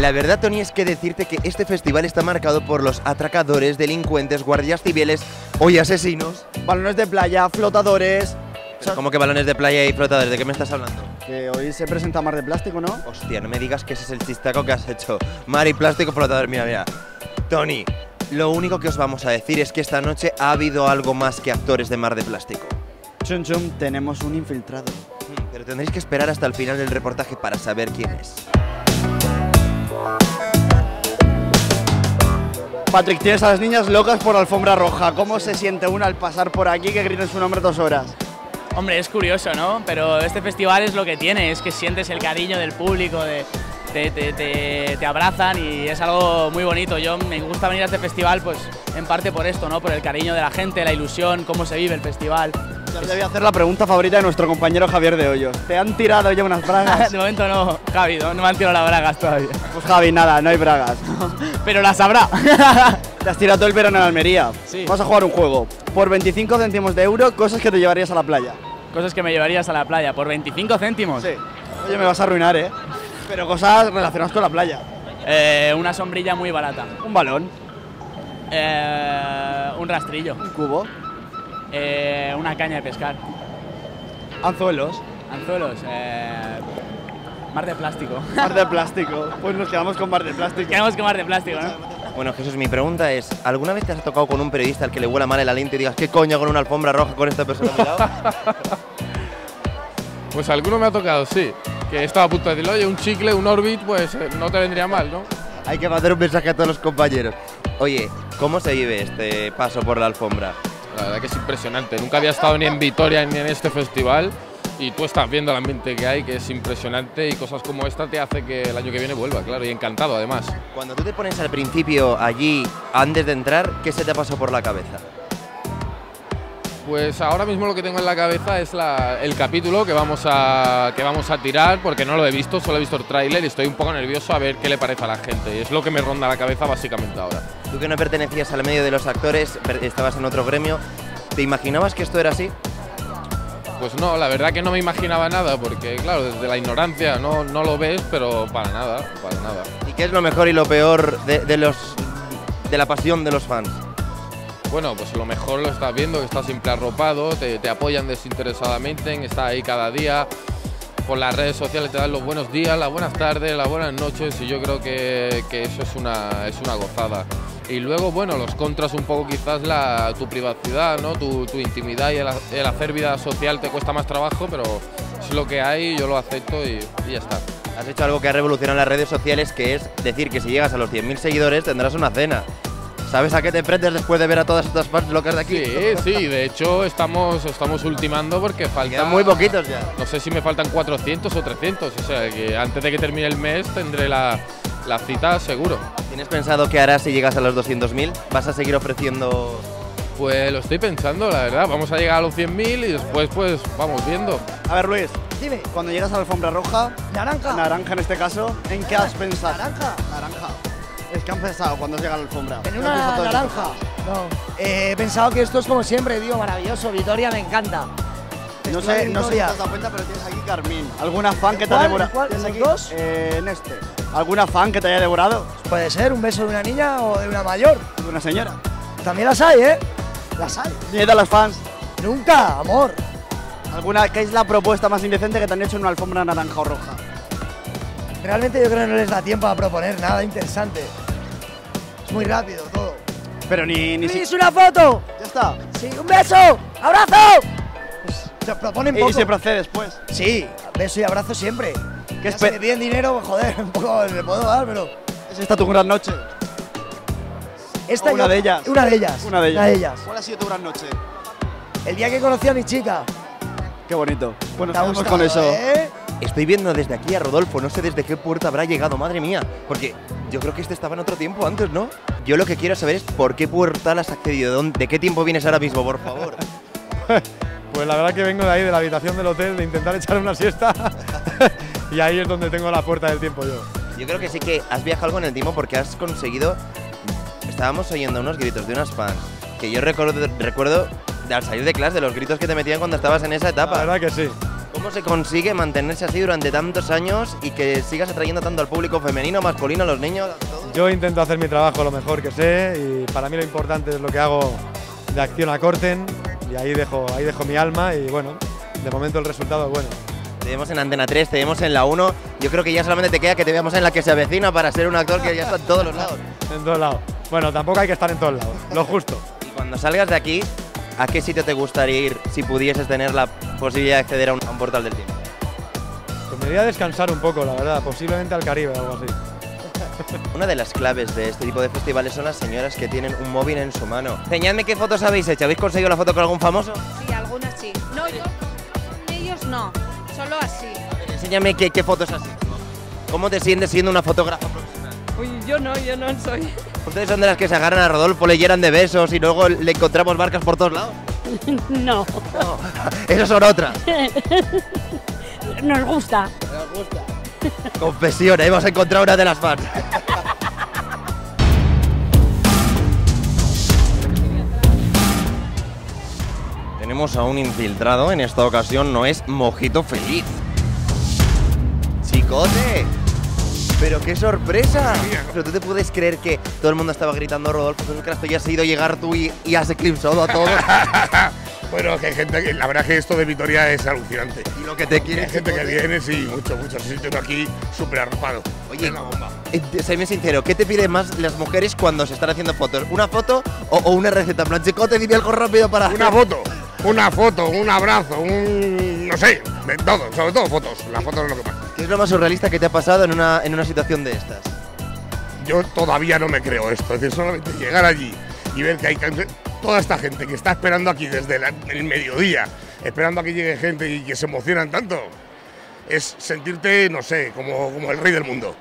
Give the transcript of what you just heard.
La verdad, Tony, es que decirte que este festival está marcado por los atracadores, delincuentes, guardias civiles y asesinos. Balones de playa, flotadores. ¿Cómo que balones de playa y flotadores? ¿De qué me estás hablando? Que hoy se presenta Mar de Plástico, ¿no? Hostia, no me digas que ese es el chistaco que has hecho. Mar y plástico flotador, mira, mira. Tony, lo único que os vamos a decir es que esta noche ha habido algo más que actores de Mar de Plástico. Chum chum, tenemos un infiltrado. Pero tendréis que esperar hasta el final del reportaje para saber quién es. Patrick, tienes a las niñas locas por la alfombra roja. ¿Cómo se siente una al pasar por aquí que griten su nombre dos horas? Hombre, es curioso, ¿no? Pero este festival es lo que tiene, es que sientes el cariño del público, de, te, te- te- te abrazan y es algo muy bonito. Yo me gusta venir a este festival, pues en parte por esto, ¿no? Por el cariño de la gente, la ilusión, cómo se vive el festival. Ya te voy a hacer la pregunta favorita de nuestro compañero Javier de Hoyos. ¿Te han tirado ya unas bragas? De momento no, Javi, no, no me han tirado las bragas todavía. Pues Javi, nada, no hay bragas. Pero las habrá. Te has tirado todo el verano en Almería. Sí. Vas a jugar un juego. Por 25 céntimos de euro, cosas que te llevarías a la playa. Cosas que me llevarías a la playa por 25 céntimos. Sí. Oye, me vas a arruinar, ¿eh? Pero cosas relacionadas con la playa. Eh, una sombrilla muy barata. Un balón, Eh, un rastrillo. un cubo, Eh, una caña de pescar. anzuelos, Anzuelos. eh, mar de plástico. mar de plástico. Pues nos quedamos con mar de plástico. Queremos que mar de plástico, ¿no? Bueno, Jesús, mi pregunta es, ¿alguna vez te has tocado con un periodista al que le huela mal el aliento y digas, ¿qué coño con una alfombra roja con esta persona a mi lado? Pues alguno me ha tocado, sí. Que estaba a punto de decirle, oye, un chicle, un Orbit, pues eh, no te vendría mal, ¿no? Hay que mandar un mensaje a todos los compañeros. Oye, ¿cómo se vive este paso por la alfombra? La verdad que es impresionante. Nunca había estado ni en Vitoria ni en este festival y tú estás viendo el ambiente que hay, que es impresionante y cosas como esta te hace que el año que viene vuelva, claro, y encantado además. Cuando tú te pones al principio allí, antes de entrar, ¿qué se te pasó por la cabeza? Pues ahora mismo lo que tengo en la cabeza es la- el capítulo que vamos, a, que vamos a tirar, porque no lo he visto, solo he visto el tráiler y estoy un poco nervioso a ver qué le parece a la gente. Y es lo que me ronda la cabeza básicamente ahora. Tú que no pertenecías al medio de los actores, estabas en otro gremio, ¿te imaginabas que esto era así? Pues no, la verdad que no me imaginaba nada, porque claro, desde la ignorancia no, no lo ves, pero para nada, para nada. ¿Y qué es lo mejor y lo peor de, de los, de la pasión de los fans? Bueno, pues lo mejor lo estás viendo, que está siempre arropado, te, te apoyan desinteresadamente, está ahí cada día. Por las redes sociales te dan los buenos días, las buenas tardes, las buenas noches y yo creo que, que eso es una, es una gozada. Y luego, bueno, los contras un poco quizás la, tu privacidad, ¿no? tu, tu intimidad y el, ha- el hacer vida social te cuesta más trabajo, pero es lo que hay, yo lo acepto y, y ya está. Has hecho algo que ha revolucionado las redes sociales, que es decir que si llegas a los 100.000 seguidores tendrás una cena. ¿Sabes a qué te prendes después de ver a todas estas fans locas de aquí? Sí, sí, de hecho estamos, estamos ultimando porque falta... Quedan muy poquitos ya. No sé si me faltan 400 o 300, o sea que antes de que termine el mes tendré la, la cita seguro. ¿Tienes pensado qué harás si llegas a los 200.000? ¿Vas a seguir ofreciendo...? Pues lo estoy pensando, la verdad, vamos a llegar a los 100.000 y después pues vamos viendo. A ver, Luis, Dime, cuando llegas a la alfombra roja, naranja. naranja en este caso, ¿en qué has pensado? Naranja. Naranja. Es que han pensado cuando llega a la alfombra. En ¿Qué has una naranja. No. Eh, he pensado que esto es como siempre, tío, maravilloso. Vitoria me encanta. No sé, no sé si te has dado cuenta, pero tienes aquí Carmín. ¿Alguna fan que te ha devorado? ¿Cuál? ¿Tienes ¿En aquí? los dos? Eh, en este. ¿Alguna fan que te haya devorado? Puede ser un beso de una niña o de una mayor. De una señora. También las hay, ¿eh? Las hay. Miedo a las fans. Nunca, amor. ¿Alguna, ¿Qué es la propuesta más indecente que te han hecho en una alfombra naranja o roja? Realmente yo creo que no les da tiempo a proponer nada interesante. Es muy rápido todo. Pero ni, ni si... ¡Luis, una foto! Ya está. Sí, un beso. ¡Abrazo! Te proponen Y poco. se procede después. Sí, beso y abrazo siempre. ¿Qué Ya espe- si me piden dinero, joder, un poco le puedo dar, pero... ¿Es esta tu gran noche? Esta una yo- de ellas. Una de ellas. Una de ellas. ¿Cuál ha sido tu gran noche? El día que conocí a mi chica. Qué bonito. Bueno, ¿Te ha estamos gustado, con eso. eh? Estoy viendo desde aquí a Rodolfo, no sé desde qué puerta habrá llegado, madre mía. Porque yo creo que este estaba en otro tiempo antes, ¿no? Yo lo que quiero saber es por qué portal has accedido, ¿de, de qué tiempo vienes ahora mismo, por favor? Pues la verdad que vengo de ahí, de la habitación del hotel, de intentar echar una siesta. y ahí es donde tengo la puerta del tiempo yo. Yo creo que sí que has viajado algo en el tiempo porque has conseguido. Estábamos oyendo unos gritos de unas fans que yo recuerdo, recuerdo al salir de clase, de los gritos que te metían cuando estabas en esa La etapa. verdad que sí. ¿Cómo se consigue mantenerse así durante tantos años y que sigas atrayendo tanto al público femenino, masculino, a los niños? Yo intento hacer mi trabajo lo mejor que sé y para mí lo importante es lo que hago de acción a corten y ahí dejo, ahí dejo mi alma y bueno, de momento el resultado es bueno. Te vemos en Antena 3, te vemos en la 1. Yo creo que ya solamente te queda que te veamos en la que se avecina para ser un actor que ya está en todos los lados. En todos lados. Bueno, tampoco hay que estar en todos lados, lo justo. Y cuando salgas de aquí, ¿a qué sitio te gustaría ir si pudieses tener la posibilidad de acceder a un, a un portal del tiempo? Pues me iría a descansar un poco, la verdad, posiblemente al Caribe o algo así. Una de las claves de este tipo de festivales son las señoras que tienen un móvil en su mano. Enseñadme qué fotos habéis hecho. ¿Habéis conseguido la foto con algún famoso? Sí, algunas sí. No, yo ellos no, solo así. Enséñame qué, qué fotos has hecho. ¿Cómo te sientes siendo una fotógrafa profesional? Uy, yo no, yo no soy. Ustedes son de las que se agarran a Rodolfo, le llenan de besos y luego le encontramos marcas por todos lados. No, No, esas son otras. nos gusta. Confesión, hemos encontrado una de las fans. Tenemos a un infiltrado, en esta ocasión no es Mojito Feliz. ¡Chicote! ¡Pero qué sorpresa! Pero tú te puedes creer que todo el mundo estaba gritando Rodolfo, tú crees que ya has ido llegar tú y, y has eclipsado a todos. Bueno, que hay gente que la verdad que esto de Vitoria es alucinante. y lo que te quiere Hay gente que viene, sí, mucho, mucho. Siente uno aquí súper arropado. Oye, la bomba. Eh, séme sincero, ¿qué te piden más las mujeres cuando se están haciendo fotos? ¿Una foto o, o una receta? En plan, chicote, dime algo rápido para... Una foto, una foto, un abrazo, un. no sé, de todo, sobre todo fotos. Las fotos es lo que más. ¿Qué es lo más surrealista que te ha pasado en una, en una situación de estas? Yo todavía no me creo esto. Es decir, solamente llegar allí y ver que hay toda esta gente que está esperando aquí desde el mediodía, esperando a que llegue gente y que se emocionan tanto, es sentirte, no sé, como, como el rey del mundo.